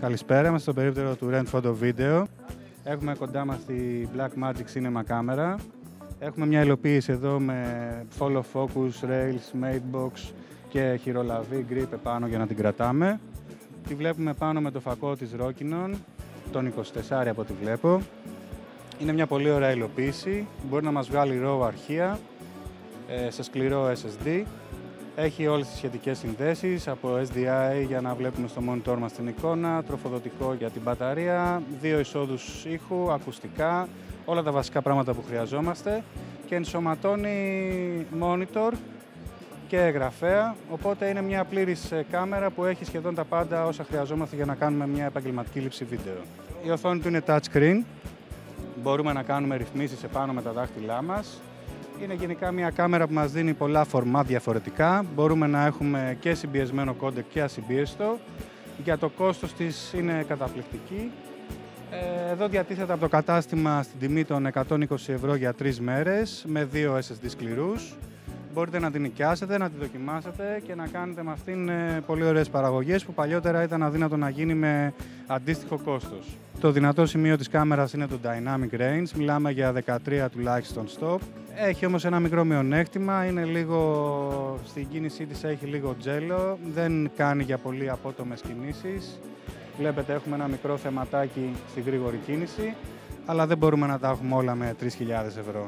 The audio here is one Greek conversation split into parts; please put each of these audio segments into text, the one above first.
Καλησπέρα, είμαστε στο περίπτερο του Rent Photo Video. Έχουμε κοντά μας τη Blackmagic Cinema Camera. Έχουμε μια υλοποίηση εδώ με follow focus, rails, matebox και χειρολαβή grip επάνω για να την κρατάμε. Τη βλέπουμε πάνω με το φακό της Rockinon, τον 24 από ό,τι βλέπω. Είναι μια πολύ ωραία υλοποίηση, μπορεί να μας βγάλει RAW αρχεία ε, σε σκληρό SSD έχει όλες τις σχετικές συνδέσεις από SDI για να βλέπουμε στο monitor μας την εικόνα, τροφοδοτικό για την μπαταρία, δύο εισόδους ήχου, ακουστικά, όλα τα βασικά πράγματα που χρειαζόμαστε και ενσωματώνει monitor και εγγραφέα, οπότε είναι μια πλήρης ε, κάμερα που έχει σχεδόν τα πάντα όσα χρειαζόμαστε για να κάνουμε μια επαγγελματική λήψη βίντεο. Η οθόνη του είναι touchscreen, μπορούμε να κάνουμε ρυθμίσεις επάνω με τα δάχτυλά μας, είναι γενικά μια κάμερα που μας δίνει πολλά φορμά διαφορετικά. Μπορούμε να έχουμε και συμπιεσμένο codec και ασυμπίεστο. Για το κόστος της είναι καταπληκτική. Ε, εδώ διατίθεται από το κατάστημα στην τιμή των 120 ευρώ για τρεις μέρες με δύο SSD σκληρούς. Μπορείτε να την νοικιάσετε, να τη δοκιμάσετε και να κάνετε με αυτήν ε, πολύ ωραίες παραγωγές που παλιότερα ήταν αδύνατο να γίνει με αντίστοιχο κόστος. Το δυνατό σημείο της κάμερας είναι το Dynamic Range, μιλάμε για 13 τουλάχιστον stop. Έχει όμως ένα μικρό μειονέκτημα, είναι λίγο, στην κίνησή της έχει λίγο τζέλο, δεν κάνει για πολύ απότομες κινήσεις. Βλέπετε έχουμε ένα μικρό θεματάκι στη γρήγορη κίνηση, αλλά δεν μπορούμε να τα έχουμε όλα με 3.000 ευρώ.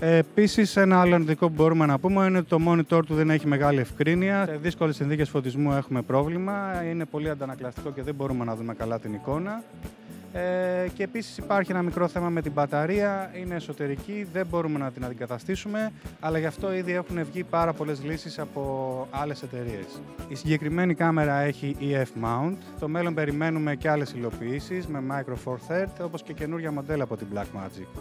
Επίσης, ένα άλλο ενδικό που μπορούμε να πούμε είναι ότι το monitor του δεν έχει μεγάλη ευκρίνεια. Σε δύσκολες συνθήκες φωτισμού έχουμε πρόβλημα. Είναι πολύ αντανακλαστικό και δεν μπορούμε να δούμε καλά την εικόνα. Ε, και επίσης υπάρχει ένα μικρό θέμα με την μπαταρία. Είναι εσωτερική, δεν μπορούμε να την αντικαταστήσουμε, αλλά γι' αυτό ήδη έχουν βγει πάρα πολλές λύσεις από άλλες εταιρείες. Η συγκεκριμένη κάμερα έχει EF mount. Στο μέλλον περιμένουμε και άλλες υλοποιήσεις με Micro Four Third, όπως και καινούργια μοντέλα από την Blackmagic.